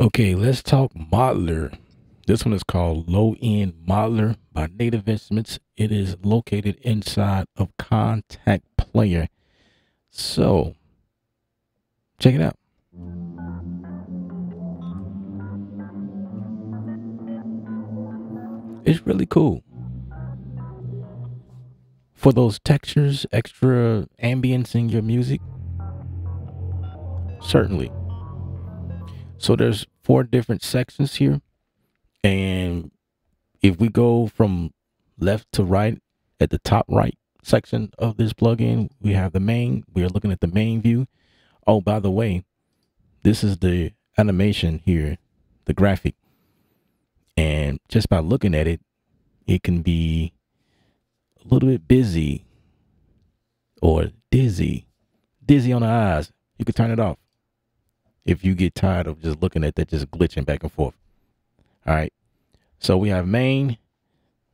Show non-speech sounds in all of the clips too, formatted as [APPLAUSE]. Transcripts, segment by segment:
Okay, let's talk Modular. This one is called Low End Modular by Native Instruments. It is located inside of Kontakt Player. So, check it out. It's really cool. For those textures, extra ambience in your music, certainly. So there's four different sections here. And if we go from left to right at the top right section of this plugin, we have the main. We are looking at the main view. Oh, by the way, this is the animation here, the graphic. And just by looking at it, it can be a little bit busy or dizzy, dizzy on the eyes. You can turn it off if you get tired of just looking at that, just glitching back and forth. All right. So we have main,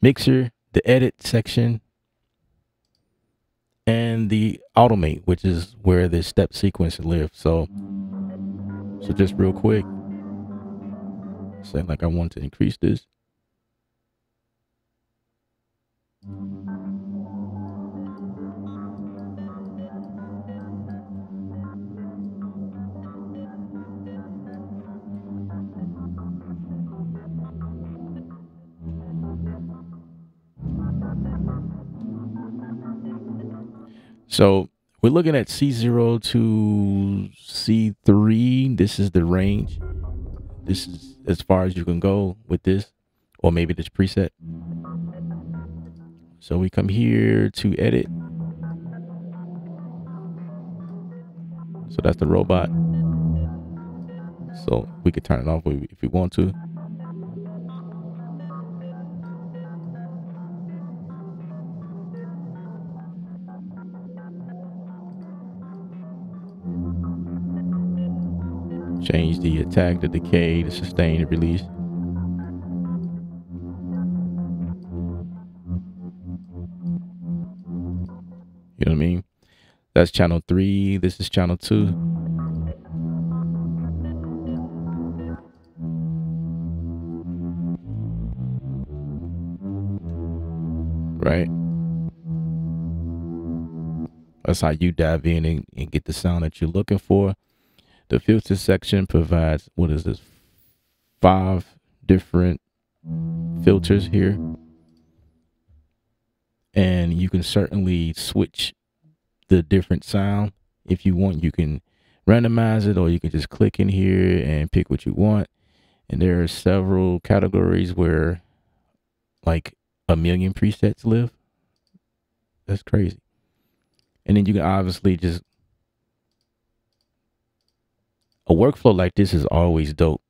mixer, the edit section, and the automate, which is where the step sequence lives. So, so just real quick, say like I want to increase this. So we're looking at C0 to C3. This is the range. This is as far as you can go with this, or maybe this preset. So we come here to edit. So that's the robot. So we could turn it off if we want to. The attack, the decay, the sustain, the release. You know what I mean? That's channel three. This is channel two. Right? That's how you dive in and, and get the sound that you're looking for. The filter section provides, what is this? Five different filters here. And you can certainly switch the different sound. If you want, you can randomize it or you can just click in here and pick what you want. And there are several categories where like a million presets live. That's crazy. And then you can obviously just a workflow like this is always dope.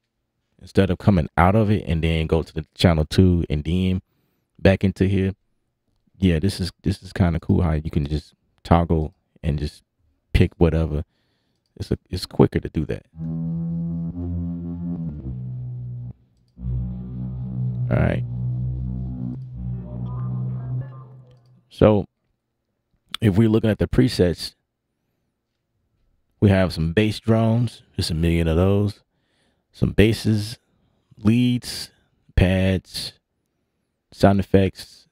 Instead of coming out of it and then go to the channel two and then back into here. Yeah, this is this is kind of cool how you can just toggle and just pick whatever. It's a, it's quicker to do that. All right. So if we're looking at the presets, we have some bass drones, just a million of those, some basses, leads, pads, sound effects,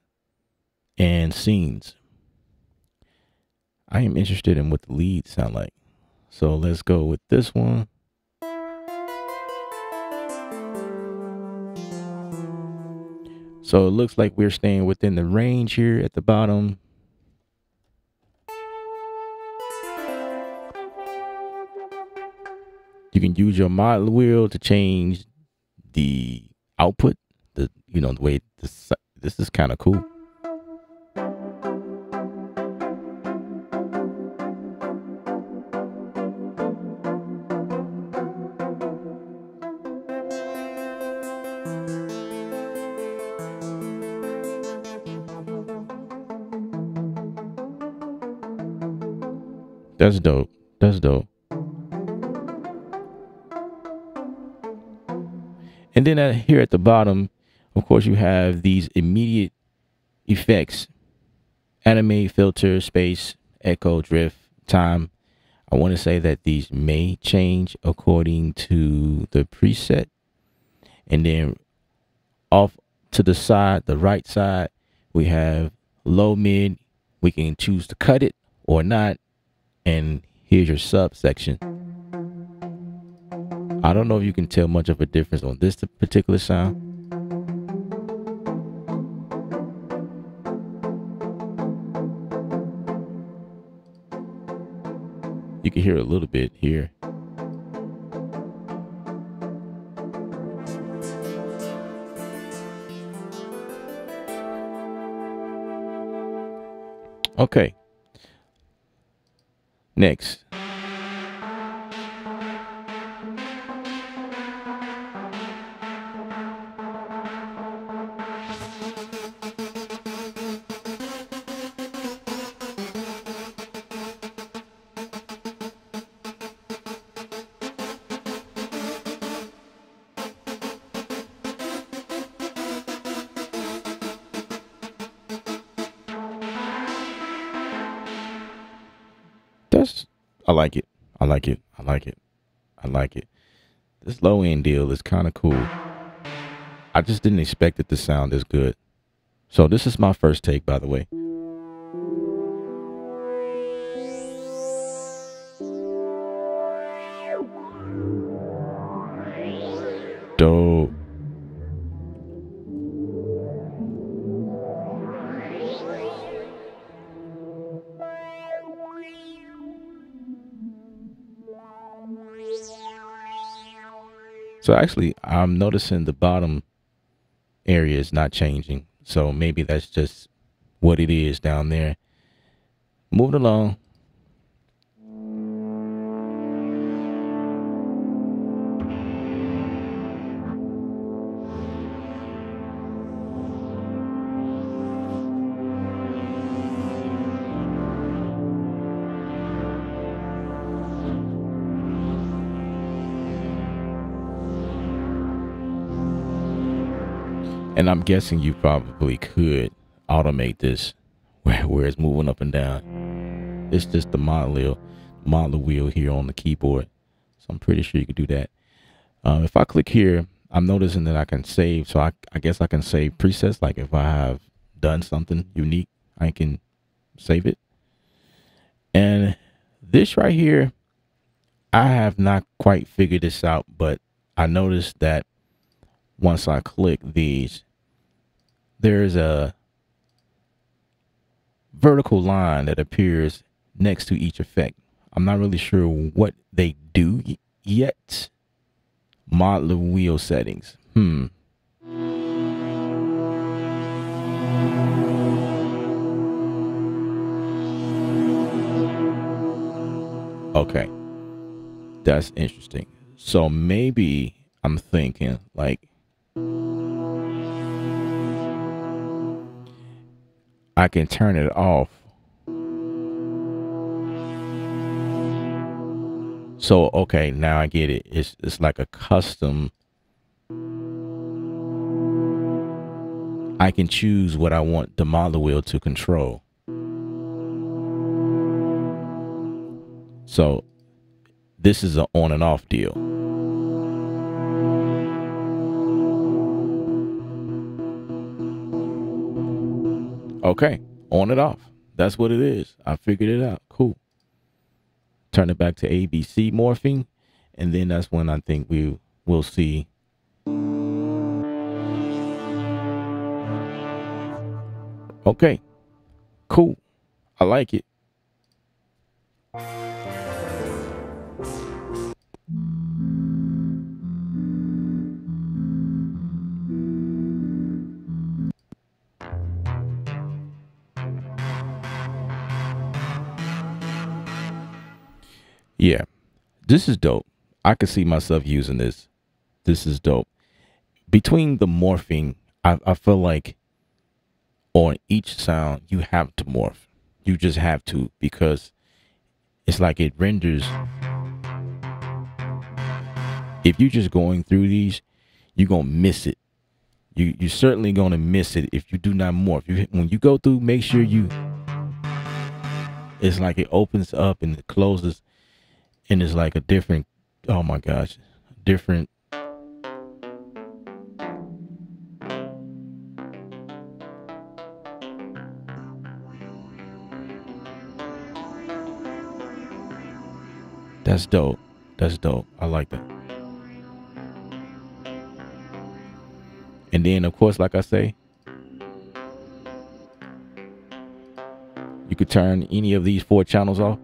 and scenes. I am interested in what the leads sound like. So let's go with this one. So it looks like we're staying within the range here at the bottom. You can use your mod wheel to change the output. The you know the way this this is kind of cool. That's dope. That's dope. And then uh, here at the bottom, of course, you have these immediate effects animate, filter, space, echo, drift, time. I want to say that these may change according to the preset. And then off to the side, the right side, we have low mid. We can choose to cut it or not. And here's your subsection. I don't know if you can tell much of a difference on this particular sound. You can hear a little bit here. Okay. Next. I like it. I like it. I like it. I like it. This low end deal is kind of cool. I just didn't expect it to sound as good. So this is my first take, by the way. Dope. So actually, I'm noticing the bottom area is not changing. So maybe that's just what it is down there. Moving along. And I'm guessing you probably could automate this where, where it's moving up and down. It's just the model, model wheel here on the keyboard. So I'm pretty sure you could do that. Uh, if I click here, I'm noticing that I can save. So I, I guess I can save presets. Like if I have done something unique, I can save it. And this right here, I have not quite figured this out, but I noticed that once I click these, there's a vertical line that appears next to each effect. I'm not really sure what they do yet. Modeler wheel settings. Hmm. Okay. That's interesting. So maybe I'm thinking like I can turn it off. So okay, now I get it. It's it's like a custom. I can choose what I want the model wheel to control. So this is an on and off deal. Okay, on and off. That's what it is. I figured it out. Cool. Turn it back to ABC morphing, and then that's when I think we will see. Okay, cool. I like it. This is dope. I could see myself using this. This is dope. Between the morphing, I, I feel like on each sound, you have to morph. You just have to because it's like it renders. If you're just going through these, you're gonna miss it. You you're certainly gonna miss it if you do not morph. You, when you go through, make sure you. It's like it opens up and it closes and it's like a different oh my gosh different That's dope. That's dope. I like that. And then, of course, like I say, you could turn any of these four channels off.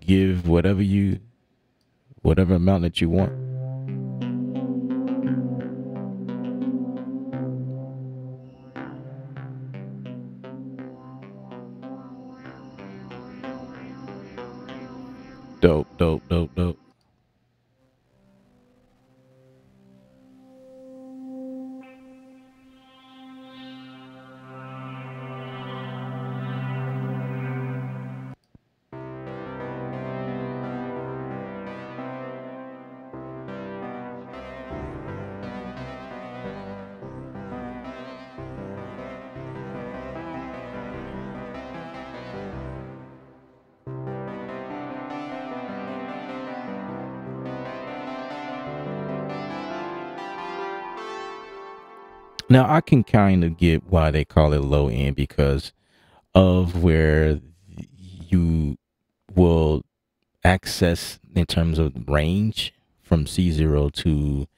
Give whatever you whatever amount that you want. Dope, dope, dope, dope. Now I can kind of get why they call it low end because of where you will access in terms of range from C0 to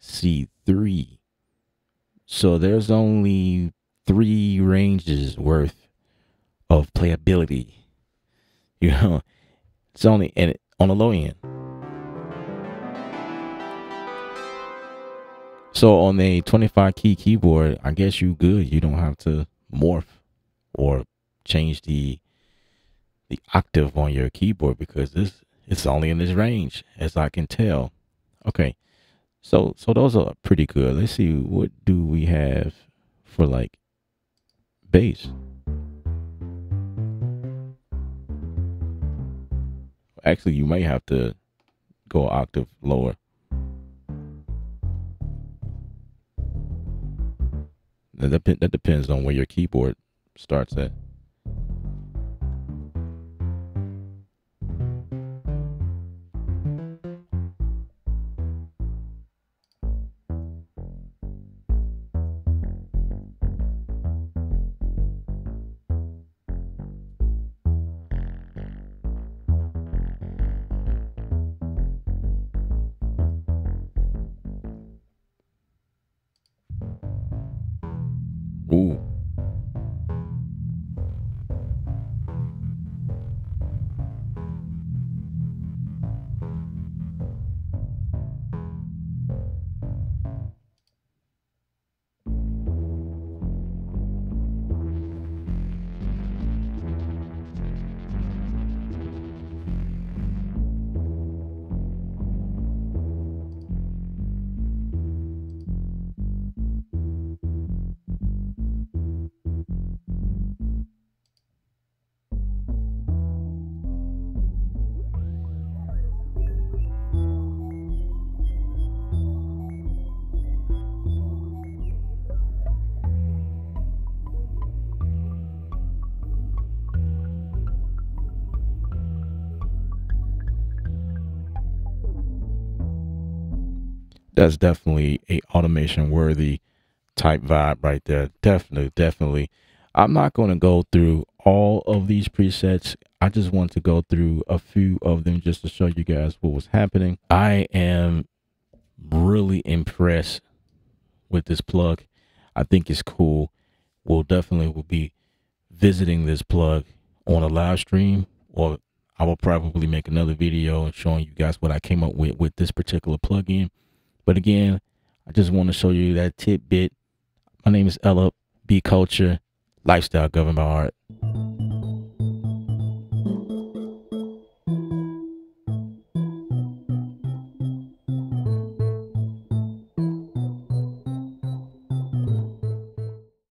C3. So there's only three ranges worth of playability. [LAUGHS] You know, it's only and on the low end. So on a 25 key keyboard, I guess you good. You don't have to morph or change the the octave on your keyboard because this it's only in this range as I can tell. Okay. So so those are pretty good. Let's see what do we have for like bass. Actually, you may have to go octave lower. That, that depends on where your keyboard starts at. Ooh. That's definitely a automation worthy type vibe right there. Definitely, definitely. I'm not going to go through all of these presets. I just want to go through a few of them just to show you guys what was happening. I am really impressed with this plug. I think it's cool. We'll definitely will be visiting this plug on a live stream or I will probably make another video and showing you guys what I came up with with this particular plugin. But again, I just want to show you that tidbit. My name is Ella B Culture, lifestyle governed by art.